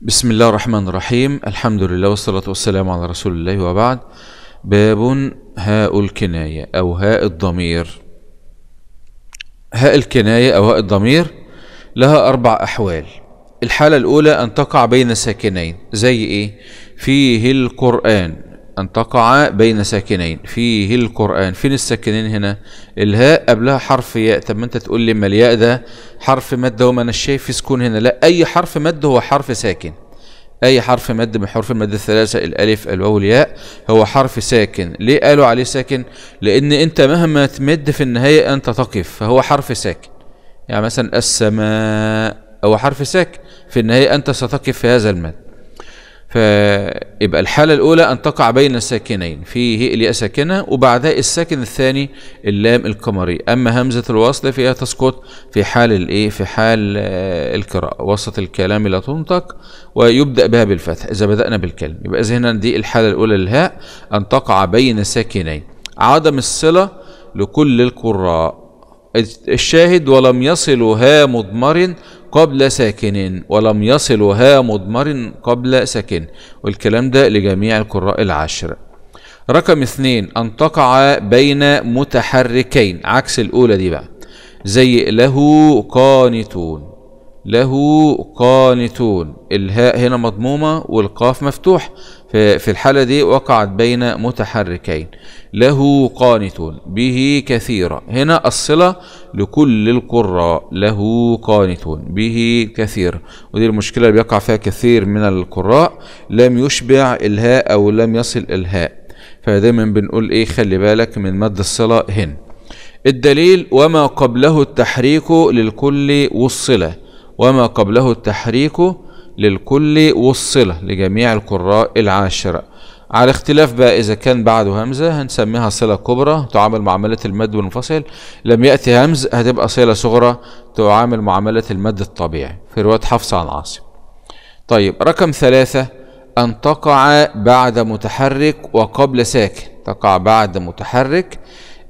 بسم الله الرحمن الرحيم الحمد لله والصلاة والسلام على رسول الله وبعد باب هاء الكناية أو هاء الضمير هاء الكناية أو هاء الضمير لها أربع أحوال الحالة الأولى أن تقع بين ساكنين زي إيه فيه القرآن أن تقع بين ساكنين. فيه القرآن. فين الساكنين هنا؟ الهاء قبلها حرف ياء. طب ما أنت تقول لي ما الياء ده حرف مد وما أنا شايف في سكون هنا. لا أي حرف مد هو حرف ساكن. أي حرف مد من حروف المد الثلاثة الألف الواو الياء هو حرف ساكن. ليه قالوا عليه ساكن؟ لأن أنت مهما تمد في النهاية أنت تقف فهو حرف ساكن. يعني مثلا السماء هو حرف ساكن. في النهاية أنت ستقف في هذا المد. فيبقى الحالة الأولى أن تقع بين الساكنين فيه الياء ساكنة وبعدها الساكن الثاني اللام القمري. أما همزة الوصل فيها تسقط في حال الإيه؟ في حال آه، القراءة. وسط الكلام لا تنطق ويبدأ بها بالفتح. إذا بدأنا بالكلم يبقى إذا هنا دي الحالة الأولى للهاء أن تقع بين ساكنين. عدم الصلة لكل القراء. الشاهد ولم يصلوا ها مضمر قبل ساكن ولم يصلوا ها مضمر قبل ساكن والكلام ده لجميع القراء العشر رقم اثنين أن تقع بين متحركين عكس الأولى دي بقى. زي له قانتون له قانتون الهاء هنا مضمومة والقاف مفتوح. في الحالة دي وقعت بين متحركين. له قانتون به كثيرا هنا الصلة لكل القراء له قانتون به كثير ودي المشكلة اللي بيقع فيها كثير من القراء. لم يشبع إلهاء أو لم يصل إلهاء. فدايما بنقول إيه خلي بالك من مد الصلة هنا. الدليل وما قبله التحريك للكل والصلة. وما قبله التحريك للكل والصلة لجميع القراء العاشرة. على اختلاف بقى إذا كان بعده همزة هنسميها صلة كبرى تعامل معاملة المد والمنفصل. لم يأتي همز هتبقى صلة صغرى تعامل معاملة المد الطبيعي. في رواية حفص عن عاصم. طيب رقم ثلاثة أن تقع بعد متحرك وقبل ساكن. تقع بعد متحرك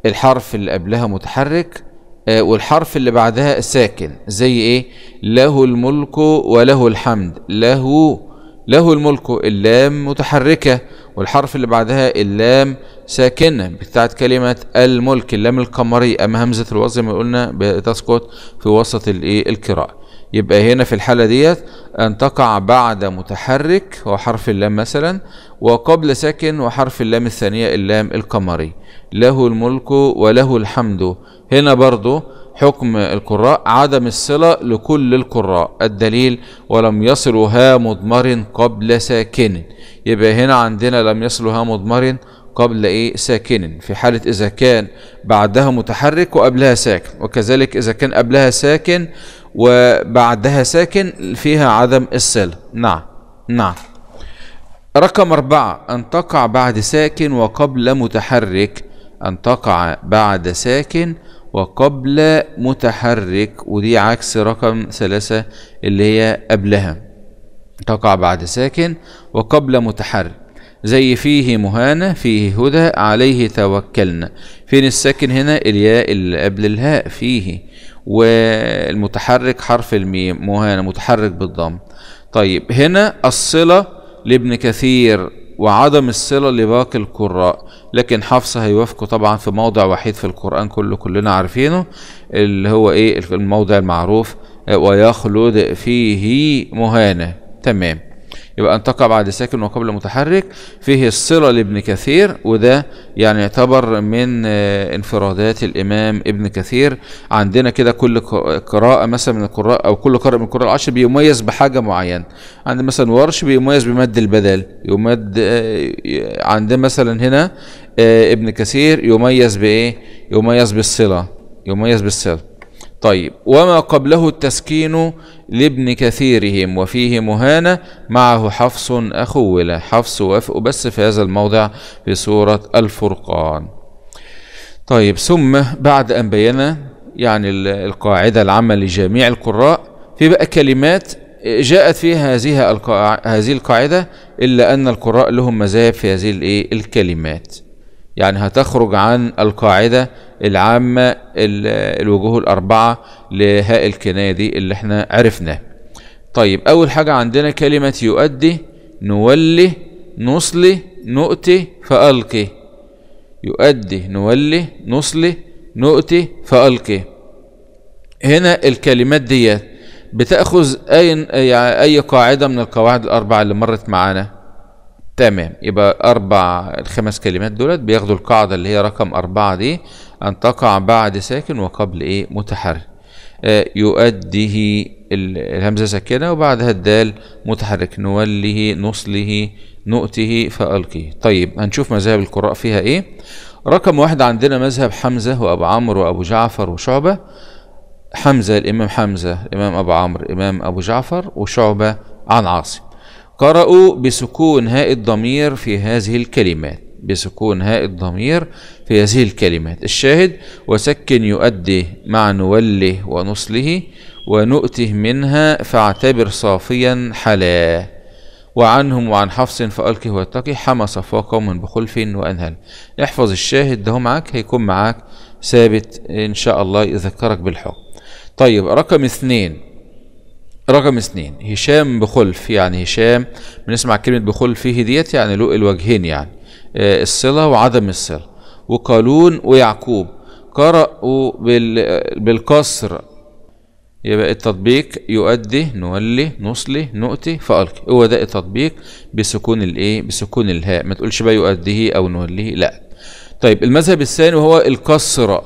الحرف اللي قبلها متحرك والحرف اللي بعدها ساكن. زي إيه؟ له الملك وله الحمد. له له الملك اللام متحركة. والحرف اللي بعدها اللام ساكنة بتاعت كلمة الملك. اللام القمري أما همزة الوصل ما قلنا بتسقط في وسط الايه القراءة. يبقى هنا في الحالة ديت أن تقع بعد متحرك هو حرف اللام مثلا وقبل ساكن وحرف اللام الثانية اللام القمري. له الملك وله الحمد. هنا برضو حكم القراء عدم الصلة لكل القراء. الدليل ولم يصلوا ها مضمر قبل ساكن. يبقى هنا عندنا لم يصلوا ها مضمر قبل إيه؟ ساكن. في حالة إذا كان بعدها متحرك وقبلها ساكن. وكذلك إذا كان قبلها ساكن وبعدها ساكن فيها عدم الصلة. نعم. نعم. رقم أربعة أن تقع بعد ساكن وقبل متحرك. أن تقع بعد ساكن وقبل متحرك ودي عكس رقم ثلاثة اللي هي قبلها. تقع بعد ساكن وقبل متحرك. زي فيه مهانة فيه هدى عليه توكلنا. فين الساكن هنا؟ الياء اللي قبل الهاء فيه. والمتحرك حرف الميم مهانة متحرك بالضم. طيب هنا الصلة لابن كثير. وعدم الصلة لباقي القراء. لكن حفص هيوافقه طبعا في موضع وحيد في القرآن كله كلنا عارفينه اللي هو إيه؟ الموضع المعروف ويخلد فيه مهانة. تمام. يبقى أن تقع بعد ساكن وقبل متحرك. فيه الصلة لابن كثير وده يعني يعتبر من آه، انفرادات الإمام ابن كثير. عندنا كده كل قراءة مثلا من القراء أو كل قراءة من القراء العشر بيميز بحاجة معينة. عندنا مثلا ورش بيميز بمد البدل. يمد آه، عندنا مثلا هنا آه، ابن كثير يميز بإيه؟ يميز بالصلة. يميز بالصلة. طيب وما قبله التسكين لابن كثيرهم وفيه مهانة معه حفص أخول حفص وافق بس في هذا الموضع في سورة الفرقان. طيب ثم بعد أن بينا يعني القاعدة العامة لجميع القراء في بقى كلمات جاءت فيها هذه هذه القاعدة إلا أن القراء لهم مذاهب في هذه الكلمات. يعني هتخرج عن القاعدة العامة الوجوه الأربعة لهاء الكناية دي اللي إحنا عرفناه طيب أول حاجة عندنا كلمة يؤدي نولي نصلي نؤتي فألقي. يؤدي نولي نصلي نؤتي فألقي. هنا الكلمات ديت بتأخذ أي يعني أي قاعدة من القواعد الأربعة اللي مرت معانا. تمام. يبقى أربع الخمس كلمات دولت بياخدوا القاعدة اللي هي رقم أربعة دي أن تقع بعد ساكن وقبل إيه؟ متحرك. آه يؤديه الهمزة ساكنة وبعدها الدال متحرك. نوله نصله نؤته فألقيه. طيب هنشوف مذاهب القراء فيها إيه؟ رقم واحد عندنا مذهب حمزة وأبو عمرو وأبو جعفر وشعبة. حمزة الإمام حمزة الإمام أبو عمرو الإمام أبو جعفر وشعبة عن عاصم. قرأوا بسكون هاء الضمير في هذه الكلمات. بسكون هاء الضمير في هذه الكلمات. الشاهد وسكن يؤدي مع نوله ونصله ونؤته منها فاعتبر صافيا حلا. وعنهم وعن حفص فألقه واتقي حمى صفوا قوم بخلف وأنهل احفظ الشاهد ده معاك؟ هيكون معاك ثابت إن شاء الله يذكرك بالحكم. طيب رقم اثنين. رقم اثنين هشام بخلف يعني هشام بنسمع كلمة بخلف فيه ديت يعني له الوجهين يعني آه الصلة وعدم الصلة. وقالون ويعقوب قرأوا بالكسر يبقى التطبيق يؤدي نولي نصلي نؤتي فألقي. هو ده التطبيق بسكون الإيه؟ بسكون الهاء. ما تقولش بقى يؤديه أو نوليه لا. طيب المذهب الثاني وهو الكسر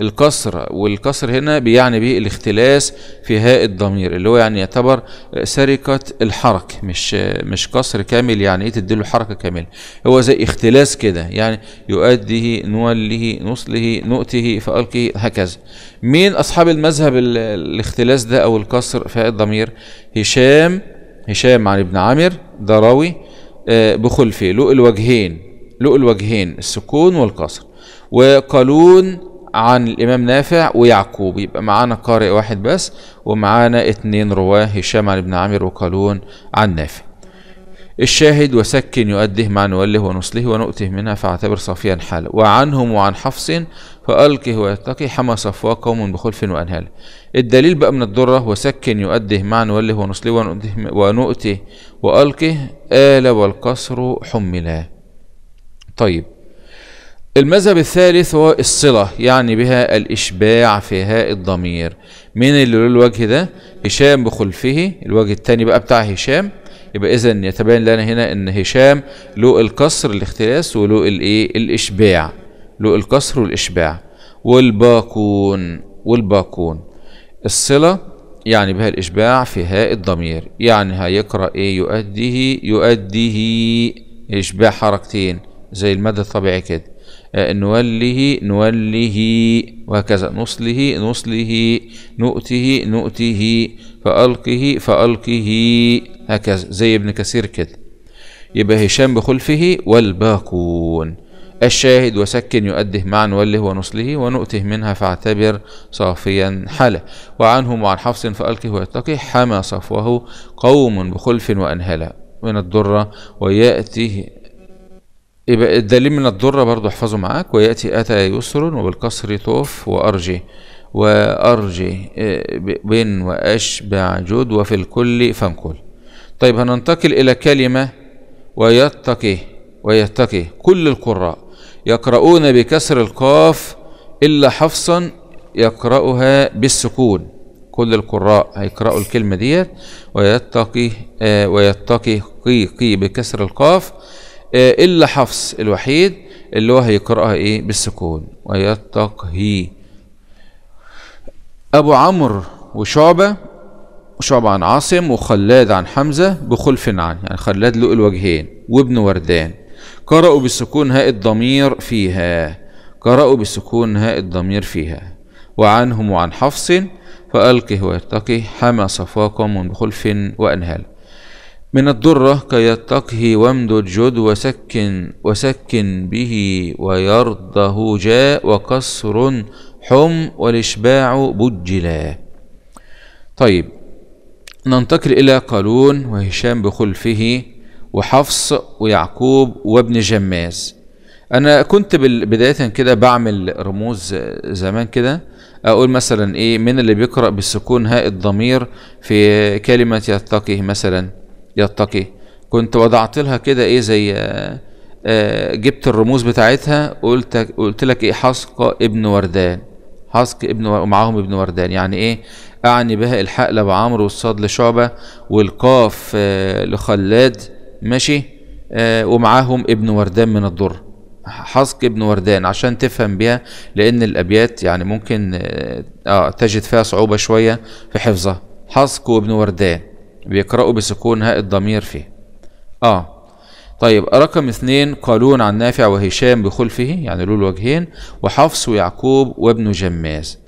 الكسر والكسر هنا بيعني به الاختلاس في هاء الضمير اللي هو يعني يعتبر سرقة الحركة مش مش كسر كامل يعني إيه تديله حركة كاملة. هو زي اختلاس كده يعني يؤديه نوله نصله نؤته فألقه هكذا. مين أصحاب المذهب الاختلاس ده أو الكسر في هاء الضمير؟ هشام هشام عن ابن عامر ضراوي بخلفه له الوجهين له الوجهين السكون والكسر. وقالون عن الإمام نافع ويعقوب. يبقى معانا قارئ واحد بس ومعانا اتنين رواة هشام عن ابن عامر وقالون عن نافع. الشاهد وسكن يؤده مع نوله ونصله ونؤته منها فاعتبر صافيا حالا وعنهم وعن حفص فألقه ويتقي حمى صفوا قوم بخلف وأنهال. الدليل بقى من الدرة وسكن يؤده مع نوله ونصله ونؤته وألقه آل والقصر حملا. طيب المذهب الثالث هو الصلة يعني بها الإشباع في هاء الضمير. مين اللي له الوجه ده؟ هشام بخلفه الوجه الثاني بقى بتاع هشام. يبقى إذا يتبين لنا هنا إن هشام له الكسر الاختلاس وله الإيه؟ الإشباع. له الكسر والإشباع. والباقون والباقون. الصلة يعني بها الإشباع في هاء الضمير. يعني هيقرأ إيه؟ يؤديه يؤديه. إشباع حركتين زي المد الطبيعي كده. نوله نوله وهكذا. نصله نصله نؤته نؤته فألقه فألقه هكذا. زي ابن كثير كده. يبقى هشام بخلفه والباقون. الشاهد وسكن يؤده مع نوله ونصله ونؤته منها فاعتبر صافيا حلا وعنهم وعن حفص فألقه ويتقي حمى صفوه قوم بخلف وأنهلا من الضرة ويأتي يبقى الدليل من الضرة برضو احفظه معاك ويأتي أتى يسر وبالكسر طوف وأرجي وأرجي بن وأشبع جود وفي الكل فانكل طيب هننتقل إلى كلمة ويتقي ويتقي كل القراء. يقرؤون بكسر القاف إلا حفصا يقرأها بالسكون. كل القراء هيقرأوا الكلمة ديت ويتقي آه ويتقي قي قي بكسر القاف إلا حفص الوحيد اللي هو هيقرأها إيه؟ بالسكون ويتقهي أبو عمرو وشعبة شعبة عن عاصم وخلاد عن حمزة بخلف عنه يعني خلاد له الوجهين وابن وردان. قرأوا بالسكون هاء الضمير فيها. قرأوا بالسكون هاء الضمير فيها. وعنهم وعن حفص فألقه ويتقي حمى صفاكم بخلف وأنهال من الضرة كي يتقه وامدد جد وسكن وسكن به ويرضه جاء وكسر حم والإشباع بجلا. طيب ننتقل إلى قالون وهشام بخلفه وحفص ويعقوب وابن جماز. أنا كنت بداية كده بعمل رموز زمان كده أقول مثلا إيه من اللي بيقرأ بالسكون هاء الضمير في كلمة يتقي مثلا؟ يتقي. كنت وضعت لها كده إيه زي آه، آه، جبت الرموز بتاعتها قلت قلت لك إيه حسق ابن وردان. حسق ابن ومعاهم ابن وردان. يعني إيه؟ أعني بها الحاء لابو عمرو والصاد لشعبة والقاف آه، لخلاد. ماشي؟ ومعاهم ابن وردان من الضر. حسق ابن وردان عشان تفهم بيها لأن الأبيات يعني ممكن آه تجد فيها صعوبة شوية في حفظها. حسق وابن وردان. بيقرأوا بسكون هاء الضمير فيه. آه. طيب رقم اثنين قالون عن نافع وهشام بخلفه يعني له الوجهين وحفص ويعقوب وابن جماز.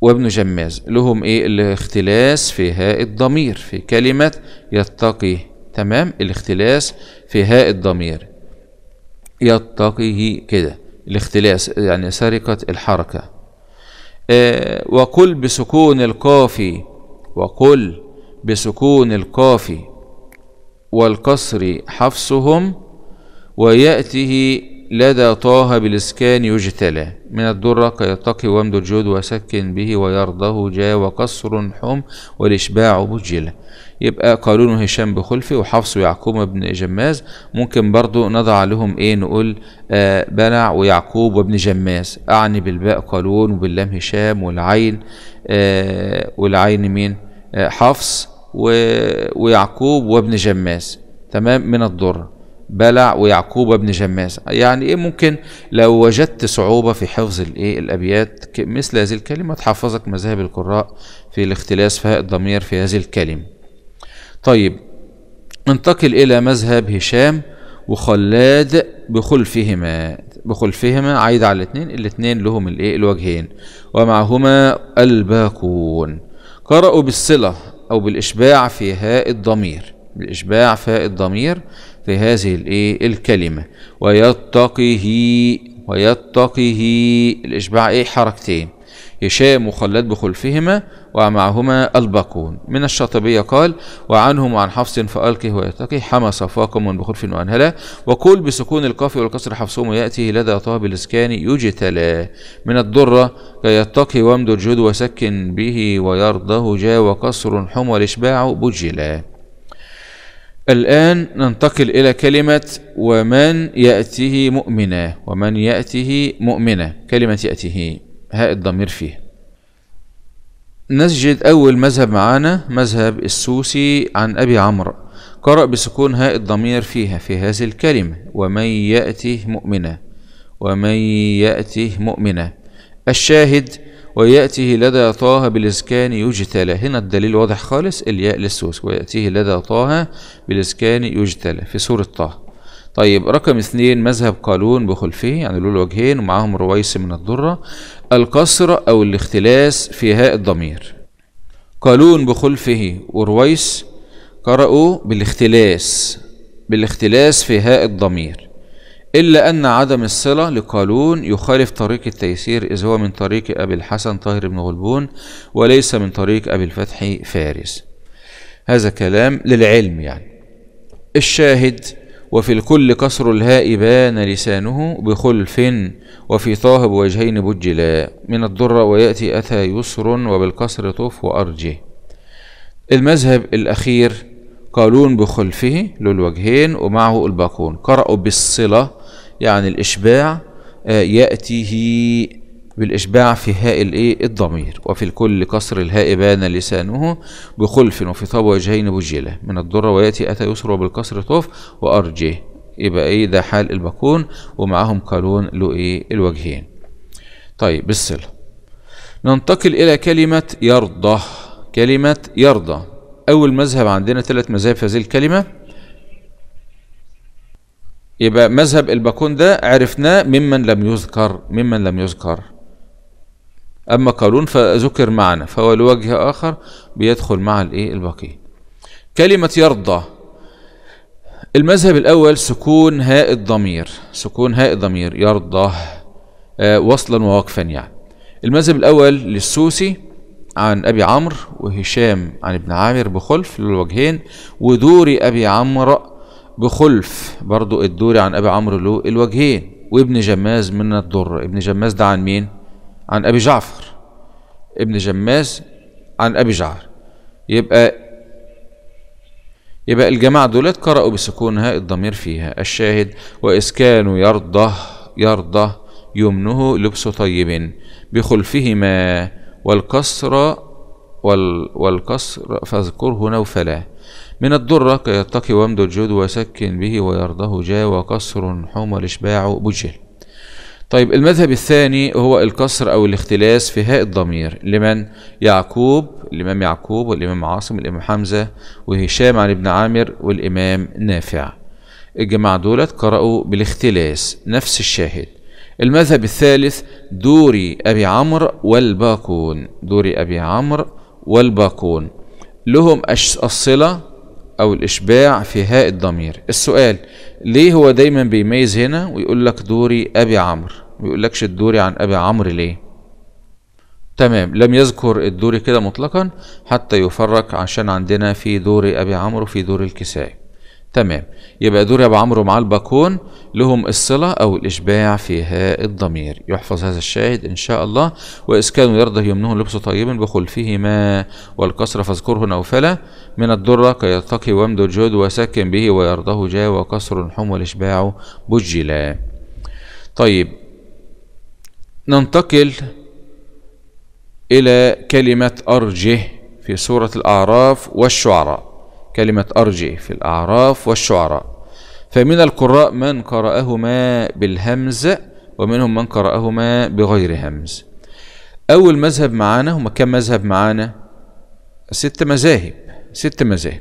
وابن جماز لهم إيه؟ الاختلاس في هاء الضمير في كلمة يتقي. تمام؟ الاختلاس في هاء الضمير. يتقيه كده. الاختلاس يعني سرقة الحركة. آه وقل بسكون القاف. وقل بسكون القاف والكسر حفصهم ويأته لدى طه بالإسكان يجتلى. من الدرة كيتقي وامد الجود وسكن به ويرضه جا وكسر حم والإشباع بجلة يبقى قالون هشام بخلفي وحفص ويعقوب بن جماز. ممكن برضو نضع لهم إيه؟ نقول آه بلع ويعقوب وابن جماز. أعني بالباء قالون وباللام هشام والعين آه والعين مين؟ حفص و... ويعقوب وابن جماز تمام؟ من الضر. بلع ويعقوب وابن جماز يعني إيه ممكن لو وجدت صعوبة في حفظ الإيه؟ الأبيات مثل هذه الكلمة تحفظك مذاهب القراء في الاختلاس في هاء الضمير في هذه الكلمة. طيب ننتقل إلى مذهب هشام وخلاد بخلفهما. بخلفهما عايد على الاثنين الاثنين لهم الإيه؟ الوجهين. ومعهما الباقون قرأوا بالصلة أو بالإشباع في هاء الضمير بالإشباع في هاء الضمير في هذه الايه الكلمة. ويتقه ويتقه الإشباع إيه؟ حركتين. هشام وخلاد بخلفهما ومعهما الباقون. من الشاطبية قال وعنهم وعن حفص فألقه ويتقي حمى صفاكم من بخلف وأنهلا وقل بسكون القاف والكسر حفصهم ويأتي لدى طه بالإسكان يجتلى. من الضرة كيتقي وامد الجود وسكن به ويرضه جا وكسر حم والإشباع بجلا. الآن ننتقل إلى كلمة ومن يأته مؤمنا ومن يأته مؤمنا كلمة يأته هاء الضمير فيه. نسجد أول مذهب معانا مذهب السوسي عن أبي عمرو. قرأ بسكون هاء الضمير فيها في هذه الكلمة ومن يأته مؤمنا ومن يأته مؤمنا. الشاهد ويأته لدى طه بالإسكان يجتلى. هنا الدليل واضح خالص الياء للسوس ويأتيه لدى طه بالإسكان يجتلى. في سورة طه. طيب رقم اثنين مذهب قالون بخلفه يعني له الوجهين ومعاهم رويس من الضرة القصر أو الاختلاس في هاء الضمير. قالون بخلفه ورويس قرأوا بالاختلاس بالاختلاس في هاء الضمير. إلا أن عدم الصلة لقالون يخالف طريق التيسير إذ هو من طريق أبي الحسن طاهر بن غلبون وليس من طريق أبي الفتح فارس. هذا كلام للعلم يعني. الشاهد وفي الكل كسر الهاء بان لسانه بخلف وفي طه بوجهين بجلا. من الضرة ويأتي أتى يسر وبالكسر طف وأرجه. المذهب الأخير قالون بخلفه له الوجهين ومعه الباقون. قرأوا بالصلة يعني الإشباع آه، يأتيه بالإشباع في هاء الإيه؟ الضمير. وفي الكل كسر الهاء بان لسانه بخلف وفي طاب وجهين بجلة. من الضرة ويأتي أتى يسر وبالكسر طف وأرجه. يبقى إيه؟ ده حال الباقون ومعهم قالون له إيه الوجهين. طيب بالصلة. ننتقل إلى كلمة يرضى. كلمة يرضى. أول مذهب عندنا ثلاث مذاهب في هذه الكلمة. يبقى مذهب الباكون ده عرفناه ممن لم يذكر ممن لم يذكر. أما قالون فذكر معنا فهو لوجه آخر بيدخل مع الإيه؟ الباقي كلمة يرضى. المذهب الأول سكون هاء الضمير سكون هاء الضمير يرضى آه وصلا ووقفا يعني. المذهب الأول للسوسي عن أبي عمرو وهشام عن ابن عامر بخلف للوجهين ودوري أبي عمرو بخلف برضو الدوري عن أبي عمرو له الوجهين. وابن جماز من الضر. ابن جماز ده عن مين؟ عن أبي جعفر ابن جماز عن أبي جعفر. يبقى يبقى الجماعة دولت قرأوا بسكون هاء الضمير فيها. الشاهد وإسكان يرضى يرضى يمنه لبس طيب بخلفهما والكسر وال والكسر فاذكره نوفلا. من الضرة يتقي وامد الجود وسكن به ويرضه جا وكسر حمى الإشباع بجل. طيب المذهب الثاني هو الكسر أو الاختلاس في هاء الضمير. لمن؟ يعقوب الإمام يعقوب والإمام عاصم والإمام حمزة وهشام عن ابن عامر والإمام نافع. الجماعة دولت قرأوا بالاختلاس نفس الشاهد. المذهب الثالث دوري أبي عمرو والباقون. دوري أبي عمرو والباقون. لهم الصلة أو الإشباع في هاء الضمير. السؤال ليه هو دايما بيميز هنا ويقول لك دوري أبي عمرو؟ ما يقولكش الدوري عن أبي عمرو ليه؟ تمام لم يذكر الدوري كده مطلقا حتى يفرق عشان عندنا في دوري أبي عمرو في دور الكسائي. تمام يبقى دور ابو عمرو مع الباكون لهم الصلة أو الإشباع في هاء الضمير. يحفظ هذا الشاهد إن شاء الله واسكان يرضى يمنه لبس طيب بخلفهما والكسر فاذكره نوفلا من الدرة كي يتقي وامد الجود وسكن به ويرضه جا وكسر حم والاشباع بجلا. طيب ننتقل إلى كلمة أرجه في سورة الأعراف والشعراء. كلمة أرجي في الأعراف والشعراء. فمن القراء من قرأهما بالهمز ومنهم من قرأهما بغير همز. أول مذهب معانا هم كم مذهب معانا؟ ست مذاهب ست مذاهب.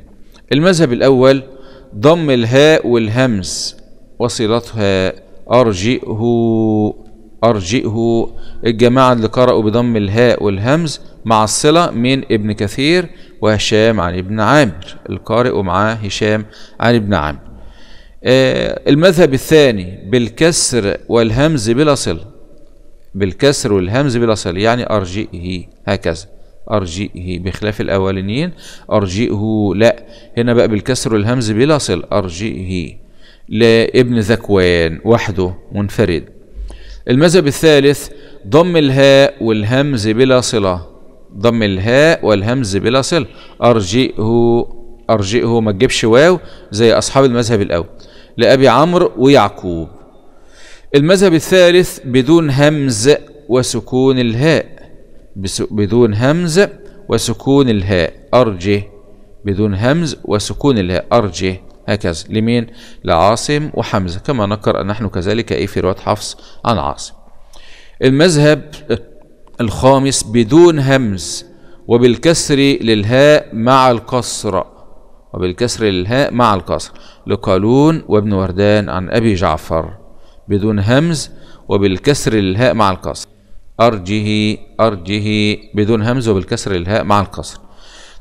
المذهب الأول ضم الهاء والهمز وصلتها أرجئه. أرجئه. الجماعة اللي قرأوا بضم الهاء والهمز مع الصلة من ابن كثير وهشام عن ابن عامر. القارئ ومعاه هشام عن ابن عامر. آه المذهب الثاني بالكسر والهمز بلا صلة. بالكسر والهمز بلا صلة يعني أرجئه هكذا. أرجئه بخلاف الأولانيين أرجئه لا. هنا بقى بالكسر والهمز بلا صلة أرجئه لابن ذكوان وحده منفرد. المذهب الثالث ضم الهاء والهمز بلا صلة. ضم الهاء والهمز بلا صلة. أرجئه أرجئه ما تجيبش واو زي أصحاب المذهب الأول. لأبي عمرو ويعقوب. المذهب الثالث بدون همز وسكون الهاء. بدون همز وسكون الهاء. أرجه بدون همز وسكون الهاء. أرجه هكذا. لمين؟ لعاصم وحمزة. كما نقرأ نحن كذلك أي في رواية حفص عن عاصم. المذهب الخامس بدون همز وبالكسر للهاء مع القصر. وبالكسر للهاء مع القصر. لقالون وابن وردان عن أبي جعفر. بدون همز وبالكسر للهاء مع القصر. أرجه أرجه. بدون همز وبالكسر للهاء مع القصر.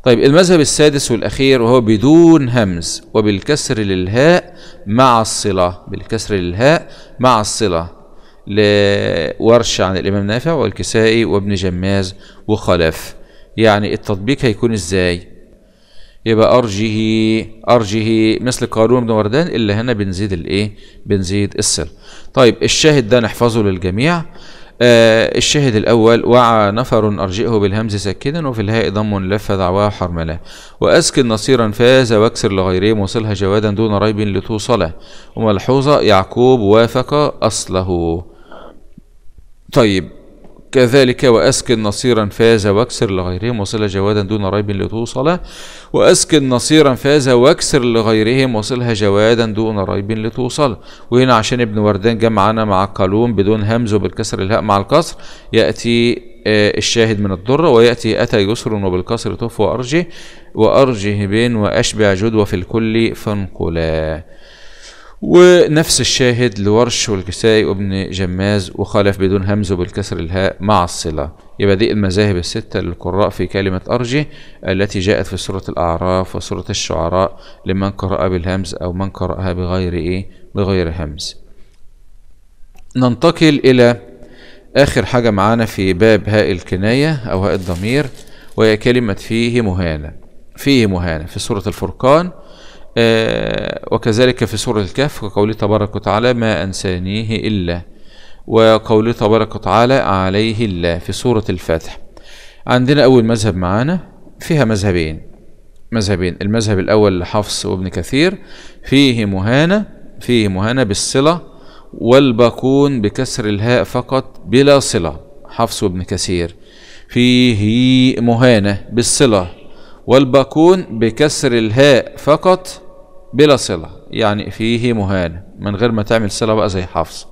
طيب المذهب السادس والأخير وهو بدون همز وبالكسر للهاء مع الصلة بالكسر للهاء مع الصلة لورش عن الإمام نافع والكسائي وابن جماز وخلف. يعني التطبيق هيكون إزاي؟ يبقى أرجه أرجه مثل قارون بن وردان إلا هنا بنزيد الإيه؟ بنزيد الصل. طيب الشاهد ده نحفظه للجميع. آه الشاهد الأول وعى نفر أرجئه بالهمز ساكنا وفي الهاء ضم لف دعواه حرملة. وأسكن نصيرا فاز واكسر لغيره وصلها جوادا دون ريب لتوصله. وملحوظة يعقوب وافق أصله. طيب كذلك وأسكن نصيرا فاز واكسر لغيرهم وصل جوادا دون ريب لتوصله وأسكن نصيرا فاز واكسر لغيرهم وصلها جوادا دون ريب لتوصله وهنا عشان ابن وردان جمعنا مع قالون بدون همز وبالكسر الهاء مع الكسر يأتي الشاهد من الضرة ويأتي أتى يسر وبالكسر طف وأرجه وأرجه بين وأشبع جدوى في الكل فانقلا. ونفس الشاهد لورش والكسائي وابن جماز وخالف بدون همز وبالكسر الهاء مع الصلة. يبقى دي المذاهب الستة للقراء في كلمة أرجه التي جاءت في سورة الأعراف وسورة الشعراء لمن قرأ بالهمز أو من قرأها بغير إيه؟ بغير همز. ننتقل إلى آخر حاجة معانا في باب هاء الكناية أو هاء الضمير وهي كلمة فيه مهانة. فيه مهانة في سورة الفرقان وكذلك في سورة الكهف وقوله تبارك وتعالى ما أنسانيه إلا وقوله تبارك وتعالى عليه الله في سورة الفاتح. عندنا أول مذهب معانا فيها مذهبين مذهبين المذهب الأول لحفص وابن كثير فيه مهانة فيه مهانة بالصلة والباقون بكسر الهاء فقط بلا صلة حفص وابن كثير. فيه مهانة بالصلة والباقون بكسر الهاء فقط بلا صلة يعني فيه مهانة من غير ما تعمل صلة بقى زي حفص.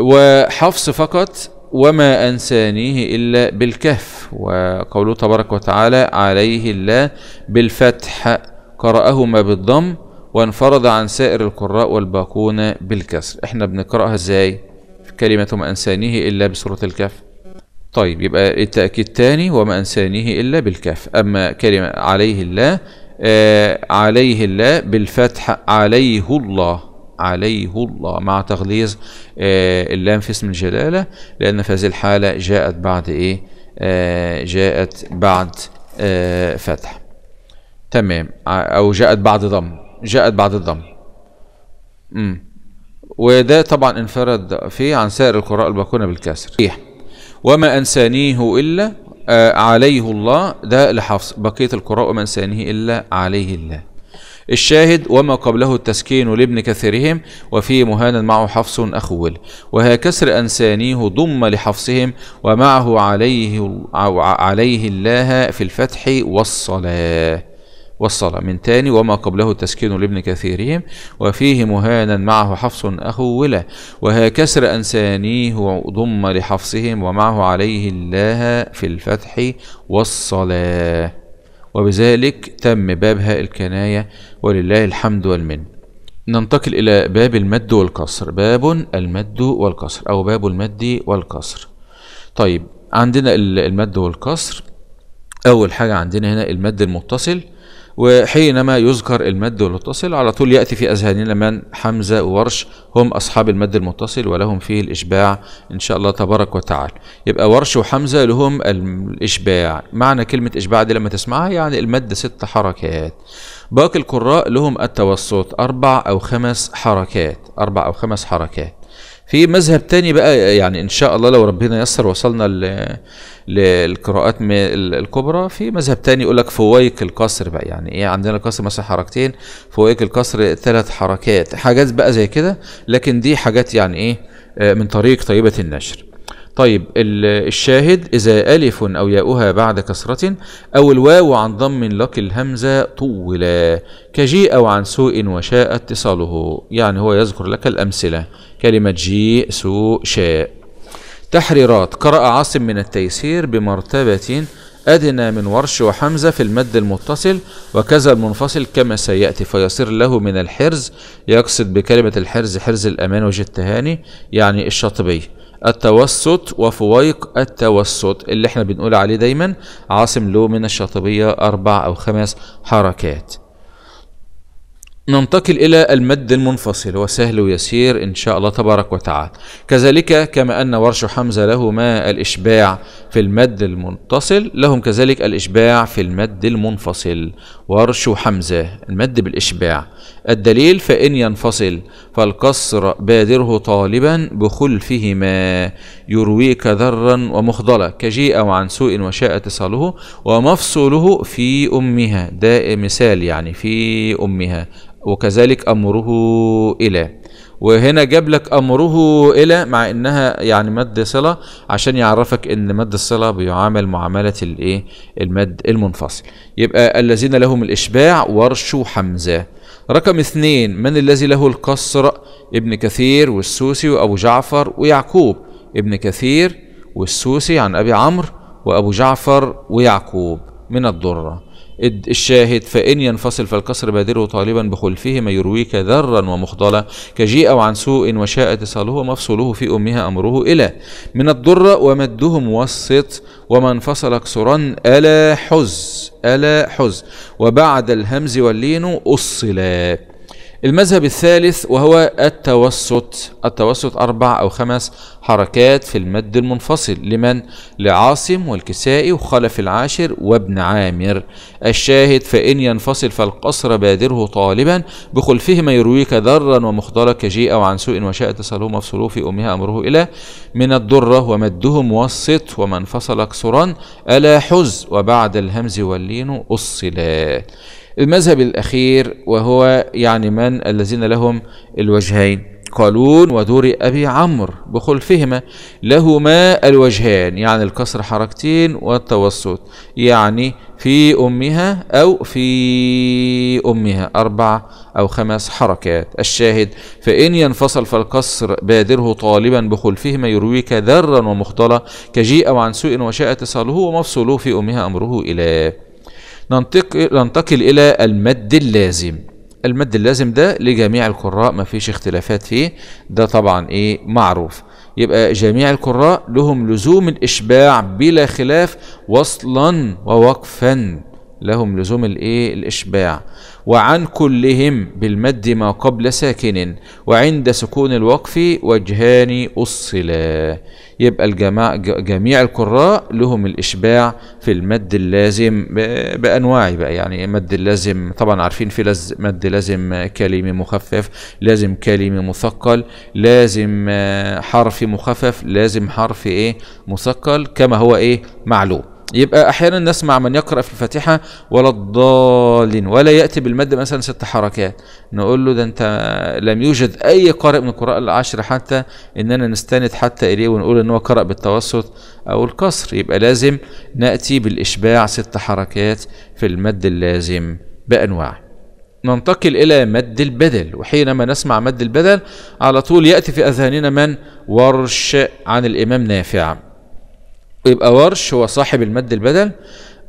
وحفص فقط وما أنسانيه إلا بالكهف وقوله تبارك وتعالى عليه الله بالفتح قرأهما بالضم وانفرد عن سائر القراء والباقون بالكسر. إحنا بنقرأها إزاي؟ كلمة ما أنسانيه إلا بسورة الكهف. طيب يبقى التأكيد تاني وما أنسانيه إلا بالكاف أما كلمة عليه الله عليه الله بالفتح عليه الله عليه الله مع تغليظ آه اللام في اسم الجلالة لأن في هذه الحالة جاءت بعد إيه؟ آه جاءت بعد آه فتح. تمام. أو جاءت بعد ضم. جاءت بعد الضم مم. وده طبعا انفرد فيه عن سائر القراء الباقون بالكسر. وما أنسانيه إلا آه عليه الله ده لحفص بقية القراء وما أنسانيه إلا عليه الله. الشاهد وما قبله التسكين لابن كثيرهم وفيه مهانا معه حفص أخول. وها كسر أنسانيه ضم لحفصهم ومعه عليه, عليه الله في الفتح والصلاة. والصلاة. من تاني وما قبله تسكين لابن كثيرهم وفيه مهانا معه حفص أخوله وها كسر أنسانيه ضم لحفصهم ومعه عليه الله في الفتح والصلاة. وبذلك تم بابها الكناية ولله الحمد والمن. ننتقل إلى باب المد والكسر باب المد والكسر أو باب المد والكسر طيب عندنا المد والكسر أول حاجة عندنا هنا المد المتصل. وحينما يذكر المد المتصل على طول يأتي في أذهاننا من حمزة وورش هم أصحاب المد المتصل ولهم فيه الإشباع إن شاء الله تبارك وتعالى. يبقى ورش وحمزة لهم الإشباع. معنى كلمة إشباع دي لما تسمعها يعني المد ست حركات. باقي القراء لهم التوسط أربع أو خمس حركات. أربع أو خمس حركات. في مذهب تاني بقى يعني إن شاء الله لو ربنا يسر وصلنا للقراءات الكبرى في مذهب تاني يقول لك فويق القصر بقى. يعني إيه؟ عندنا القصر مثلا حركتين فويق القصر ثلاث حركات حاجات بقى زي كده لكن دي حاجات يعني إيه؟ من طريق طيبة النشر. طيب الشاهد إذا ألف أو ياؤها بعد كسرة أو الواو عن ضم لك الهمزة طولا كجيء أو عن سوء وشاء اتصاله. يعني هو يذكر لك الأمثلة. كلمة جيء سوء شاء. تحريرات. قرأ عاصم من التيسير بمرتبة أدنى من ورش وحمزة في المد المتصل وكذا المنفصل كما سيأتي فيصير له من الحرز. يقصد بكلمة الحرز حرز الأمان وجه التهاني يعني الشاطبي التوسط وفويق التوسط اللي إحنا بنقول عليه دايما. عاصم له من الشاطبية أربع أو خمس حركات. ننتقل إلى المد المنفصل وسهل ويسير إن شاء الله تبارك وتعالى. كذلك كما أن ورش حمزة له ما الإشباع في المد المتصل لهم كذلك الإشباع في المد المنفصل. ورش حمزة المد بالإشباع. الدليل فإن ينفصل فالقصر بادره طالبا بخلفهما. يرويك ذرا ومخضلة كجيء أو عن سوء وشاء اتصاله ومفصوله في أمها ده مثال يعني في أمها وكذلك أمره إلى. وهنا جاب لك أمره إلى مع إنها يعني مد صلة عشان يعرفك إن مد الصلة بيعامل معاملة الإيه؟ المد المنفصل. يبقى الذين لهم الإشباع ورش حمزة. رقم اثنين من الذي له القصر؟ ابن كثير والسوسي وأبو جعفر ويعقوب. ابن كثير والسوسي عن أبي عمرو وأبو جعفر ويعقوب. من الضرة. الشاهد فإن ينفصل فالكسر بادره طالبا بخلفه ما يرويك ذرا ومخضلا كجيء أو عن سوء وشاء اتصاله ومفصوله في أمها أمره إلى من الضر ومده موسط وما انفصل كسرا ألا حز ألا حز. وبعد الهمز واللين أصلا. المذهب الثالث وهو التوسط التوسط أربع أو خمس حركات في المد المنفصل لمن؟ لعاصم والكسائي وخلف العاشر وابن عامر. الشاهد فإن ينفصل فالقصر بادره طالبا بخلفهما يرويك ذرا ومخضرا كجيء أو عن سوء وشاء اتصاله مفصوله في أمها أمره إلى من الدرة ومده موسط وما انفصل كسرا ألا حز وبعد الهمز واللين أصلا. المذهب الأخير وهو يعني من الذين لهم الوجهين. قالون ودور أبي عمرو بخلفهما لهما الوجهان يعني الكسر حركتين والتوسط يعني في أمها أو في أمها أربع أو خمس حركات. الشاهد فإن ينفصل فالكسر بادره طالبا بخلفهما يرويك ذرا ومخضلا كجيء أو عن سوء وشاء اتصاله ومفصوله في أمها أمره إلى ننتقل, ننتقل إلى المد اللازم. المد اللازم ده لجميع القراء ما فيش اختلافات فيه. ده طبعا إيه؟ معروف. يبقى جميع القراء لهم لزوم الإشباع بلا خلاف وصلا ووقفا. لهم لزوم الإيه؟ الإشباع. وعن كلهم بالمد ما قبل ساكن وعند سكون الوقف وجهان أصلا. يبقى الجماع جميع القراء لهم الإشباع في المد اللازم بأنواعه بقى. يعني مد اللازم طبعا عارفين في لز مد لازم كلمة مخفف لازم كلمة مثقل لازم حرف مخفف لازم حرف إيه؟ مثقل كما هو إيه؟ معلوم. يبقى أحيانا نسمع من يقرأ في الفاتحة ولا الضالين ولا يأتي بالمد مثلا ست حركات. نقول له ده أنت لم يوجد أي قارئ من القراء العشر حتى إننا نستند حتى إليه ونقول إن هو قرأ بالتوسط أو الكسر يبقى لازم نأتي بالإشباع ست حركات في المد اللازم بانواعه ننتقل إلى مد البدل وحينما نسمع مد البدل على طول يأتي في أذهاننا من ورش عن الإمام نافع. يبقى ورش هو صاحب المد البدل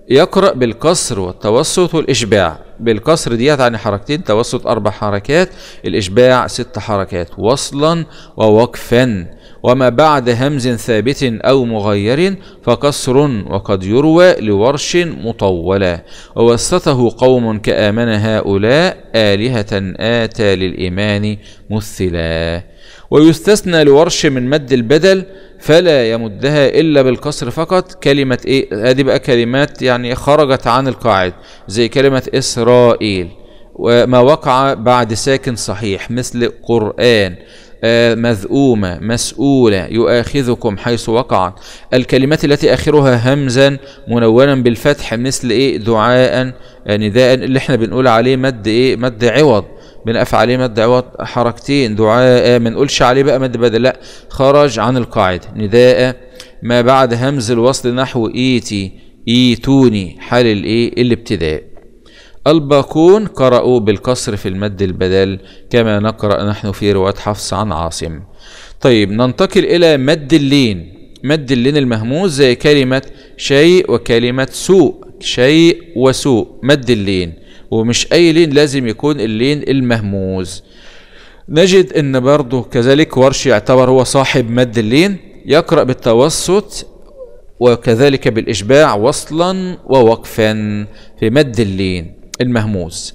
يقرأ بالكسر والتوسط والإشباع. بالكسر ديت يعني حركتين توسط أربع حركات الإشباع ست حركات وصلا ووقفا. وما بعد همز ثابت أو مغير فكسر وقد يروى لورش مطولة. ووسطه قوم كآمن هؤلاء آلهة آتى للإيمان مثلا. ويستثنى لورش من مد البدل فلا يمدها إلا بالكسر فقط. كلمة إيه؟ هذه بقى كلمات يعني خرجت عن القاعدة زي كلمة إسرائيل. وما وقع بعد ساكن صحيح مثل قرآن آه، مذؤومة مسؤولة يؤاخذكم حيث وقعت. الكلمات التي آخرها همزا منونا بالفتح مثل إيه؟ دعاء آه، نداء اللي إحنا بنقول عليه مد إيه؟ مد عوض. بنقف عليه مد عوض حركتين. دعاء ما نقولش عليه بقى مد بدل. لا خرج عن القاعدة. نداء ما بعد همز الوصل نحو إيتي إيتوني حال الإيه؟ الابتداء. الباقون قرأوا بالكسر في المد البدل كما نقرأ نحن في رواية حفص عن عاصم. طيب ننتقل إلى مد اللين. مد اللين المهموز زي كلمة شيء وكلمة سوء. شيء وسوء. مد اللين. ومش أي لين لازم يكون اللين المهموز. نجد إن برضه كذلك ورش يعتبر هو صاحب مد اللين يقرأ بالتوسط وكذلك بالإشباع وصلا ووقفا في مد اللين المهموز.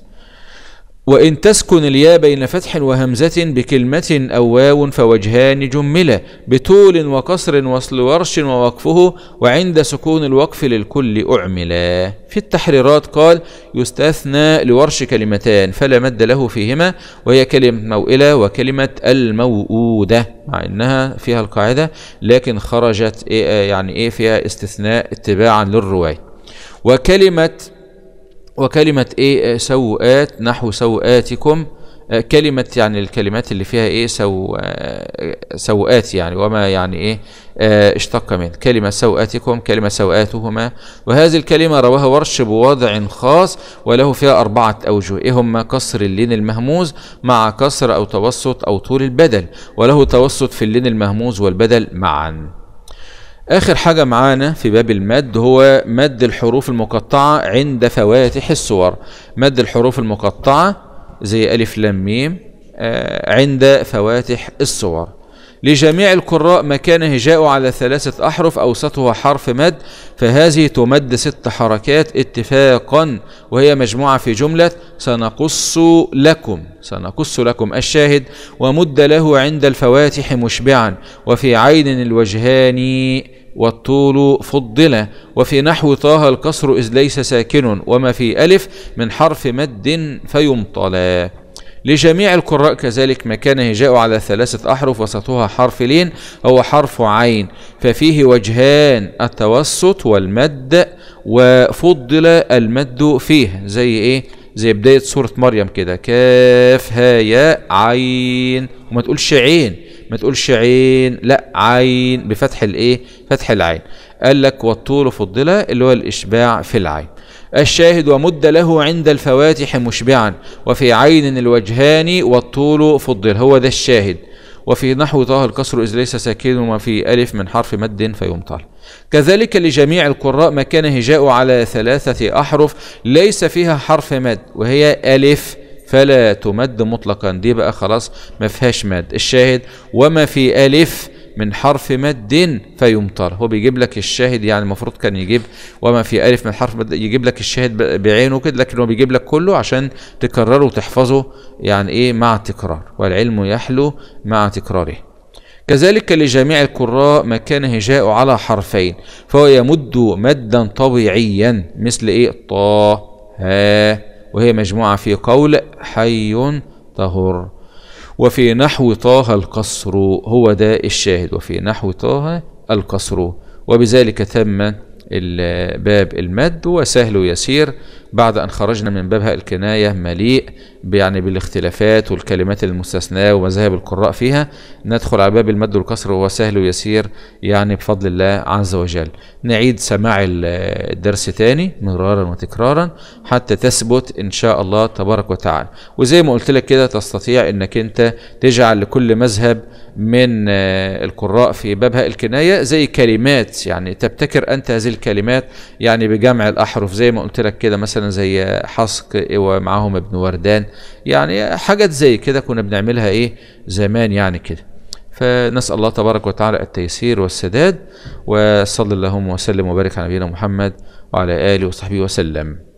وإن تسكن الياء بين فتح وهمزة بكلمة أو واو فوجهان جملة بطول وقصر وصل ورش ووقفه وعند سكون الوقف للكل أعملا. في التحريرات قال يستثنى لورش كلمتان فلا مد له فيهما وهي كلمة موئلة وكلمة الموؤودة. مع إنها فيها القاعدة لكن خرجت إيه يعني إيه فيها استثناء اتباعا للرواية. وكلمة وكلمة إيه سوءات نحو سوءاتكم آه، كلمة يعني الكلمات اللي فيها إيه سو آه، سوءات يعني وما يعني إيه آه، اشتق منه. كلمة سوءاتكم كلمة سوءاتهما. وهذه الكلمة رواها ورش بوضع خاص وله فيها أربعة أوجه. إيه هما؟ كسر اللين المهموز مع كسر أو توسط أو طول البدل وله توسط في اللين المهموز والبدل معا. آخر حاجة معانا في باب المد هو مد الحروف المقطعة عند فواتح الصور مد الحروف المقطعة زي ألف لام ميم آه، عند فواتح الصور لجميع القراء ما كان هجاء على ثلاثة أحرف أوسطها حرف مد فهذه تمد ست حركات اتفاقا وهي مجموعة في جملة سنقص لكم. سنقص لكم الشاهد ومد له عند الفواتح مشبعا وفي عين الوجهان والطول فضل وفي نحو طه الكسر إذ ليس ساكن وما في ألف من حرف مد فيمطلا لجميع القراء كذلك ما كان هجاء على ثلاثة أحرف وسطها حرف لين هو حرف عين. ففيه وجهان التوسط والمد وفضل المد فيه. زي إيه؟ زي بداية سورة مريم كده. كاف ها عين. وما تقولش عين. ما تقولش عين لا عين بفتح الإيه؟ فتح العين. قال لك والطول فضل اللي هو الإشباع في العين. الشاهد ومد له عند الفواتح مشبعا. وفي عين الوجهان والطول فضل. هو ده الشاهد. وفي نحو طه الكسر إذ ليس ساكن وما في ألف من حرف مد فيمطل كذلك لجميع القراء ما كان هجاء على ثلاثة أحرف ليس فيها حرف مد وهي ألف فلا تمد مطلقا. دي بقى خلاص ما فيهاش مد. الشاهد وما في ألف من حرف مد فيمطر. هو بيجيب لك الشاهد يعني المفروض كان يجيب وما في ألف من حرف مد يجيب لك الشاهد بعينه كده لكن هو بيجيب لك كله عشان تكرره وتحفظه يعني إيه؟ مع التكرار والعلم يحلو مع تكراره. كذلك لجميع القراء ما كان هجاء على حرفين فهو يمد مدا طبيعيا مثل إيه؟ طا ها. وهي مجموعة في قول حي طهر. وفي نحو طه القصر هو ده الشاهد. وفي نحو طه القصر. وبذلك تم باب المد وسهل ويسير بعد أن خرجنا من بابها الكناية مليء يعني بالاختلافات والكلمات المستثناة ومذاهب القراء فيها ندخل على باب المد والكسر وهو سهل ويسير يعني بفضل الله عز وجل. نعيد سماع الدرس تاني مرارا وتكرارا حتى تثبت إن شاء الله تبارك وتعالى. وزي ما قلت لك كده تستطيع إنك أنت تجعل لكل مذهب من القراء في بابها الكناية زي كلمات يعني تبتكر أنت هذه الكلمات يعني بجمع الأحرف زي ما قلت لك كده مثلا زي حسق ومعاهم ابن وردان يعني حاجات زي كده كنا بنعملها إيه؟ زمان يعني كده. فنسأل الله تبارك وتعالى التيسير والسداد وصلى اللهم وسلم وبارك على نبينا محمد وعلى آله وصحبه وسلم.